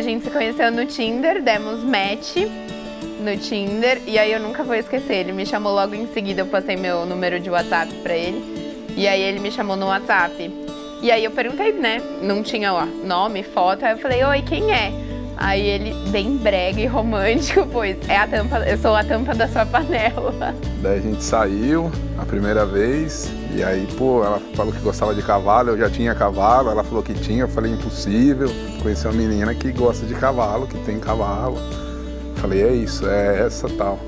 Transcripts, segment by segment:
gente se conheceu no Tinder, demos match no Tinder e aí eu nunca vou esquecer. Ele me chamou logo em seguida, eu passei meu número de WhatsApp pra ele. E aí ele me chamou no WhatsApp. E aí eu perguntei, né? Não tinha ó, nome, foto. Aí eu falei, oi, quem é? Aí ele, bem brega e romântico, pois é a tampa, eu sou a tampa da sua panela. Daí a gente saiu a primeira vez, e aí, pô, ela falou que gostava de cavalo, eu já tinha cavalo, ela falou que tinha, eu falei impossível. Conheci uma menina que gosta de cavalo, que tem cavalo. Falei, é isso, é essa tal.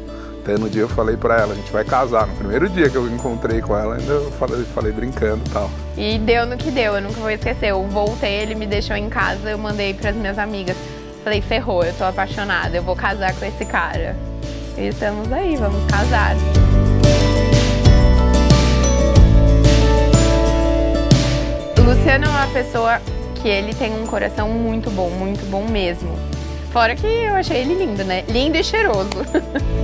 Até no dia eu falei pra ela, a gente vai casar. No primeiro dia que eu encontrei com ela, ainda eu falei, falei brincando e tal. E deu no que deu, eu nunca vou esquecer. Eu voltei, ele me deixou em casa, eu mandei pras minhas amigas. Falei, ferrou, eu tô apaixonada, eu vou casar com esse cara. E estamos aí, vamos casar. Luciano é uma pessoa que ele tem um coração muito bom, muito bom mesmo. Fora que eu achei ele lindo, né? Lindo e cheiroso.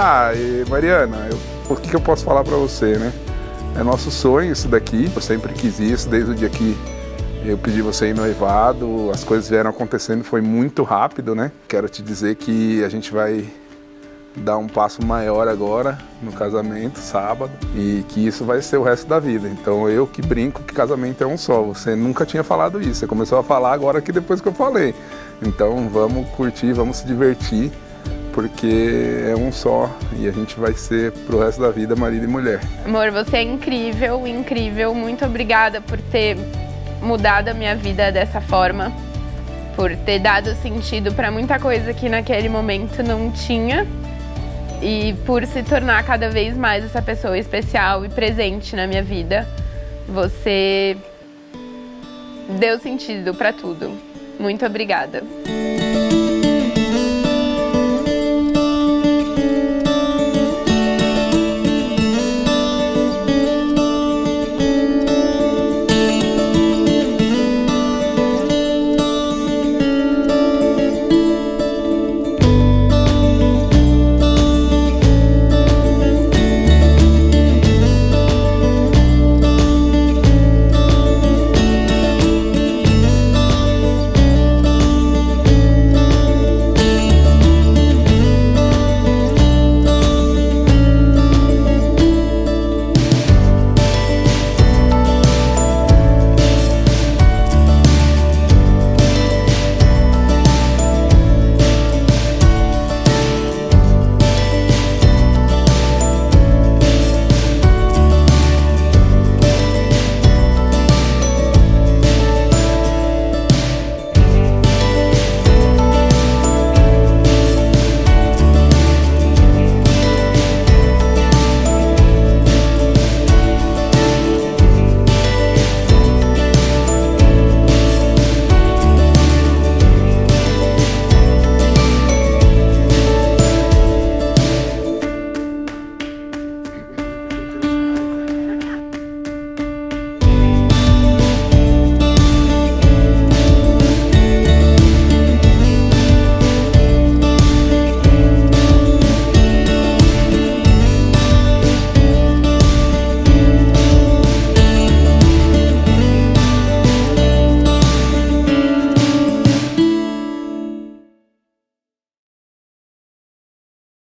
Ah, e Mariana, eu, o que, que eu posso falar pra você, né? É nosso sonho isso daqui. Eu sempre quis isso desde o dia que eu pedi você em noivado. As coisas vieram acontecendo, foi muito rápido, né? Quero te dizer que a gente vai dar um passo maior agora no casamento, sábado, e que isso vai ser o resto da vida. Então eu que brinco que casamento é um só. Você nunca tinha falado isso, você começou a falar agora que depois que eu falei. Então vamos curtir, vamos se divertir, porque é um só e a gente vai ser pro resto da vida marido e mulher. Amor, você é incrível, incrível. Muito obrigada por ter mudado a minha vida dessa forma, por ter dado sentido para muita coisa que naquele momento não tinha e por se tornar cada vez mais essa pessoa especial e presente na minha vida. Você deu sentido para tudo. Muito obrigada.